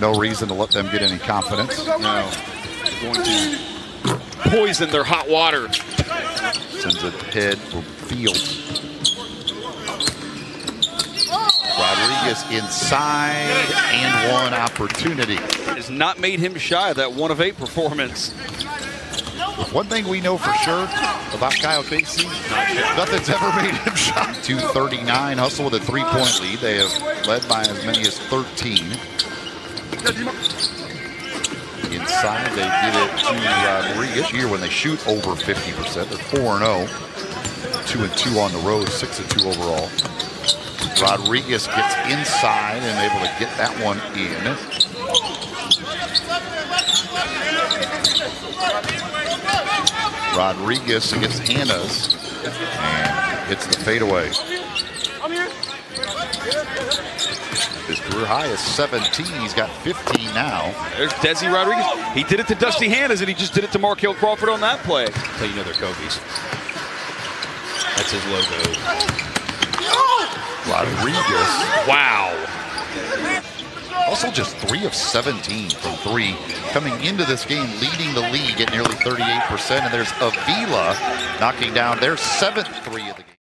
No reason to let them get any confidence. No. They're going to poison their hot water. Sends it ahead for Fields. Rodriguez inside and one opportunity. Has not made him shy of that one of eight performance. One thing we know for sure about Kyle Casey, nothing's ever made him shot. 239 hustle with a three-point lead. They have led by as many as 13. Inside, they give it to uh, Rodriguez here when they shoot over 50%. They're 4-0. 2 and 2 on the road, 6 and 2 overall. Rodriguez gets inside and able to get that one in. Rodriguez against Hannahs and hits the fadeaway. His career high is 17. He's got 15 now. There's Desi Rodriguez. He did it to Dusty Hannahs, and he just did it to Markel Crawford on that play. So you know they're Kobe's. That's his logo. Rodriguez Wow. also just 3 of 17 from 3. Coming into this game, leading the league at nearly 38%. And there's Avila knocking down their seventh three of the game.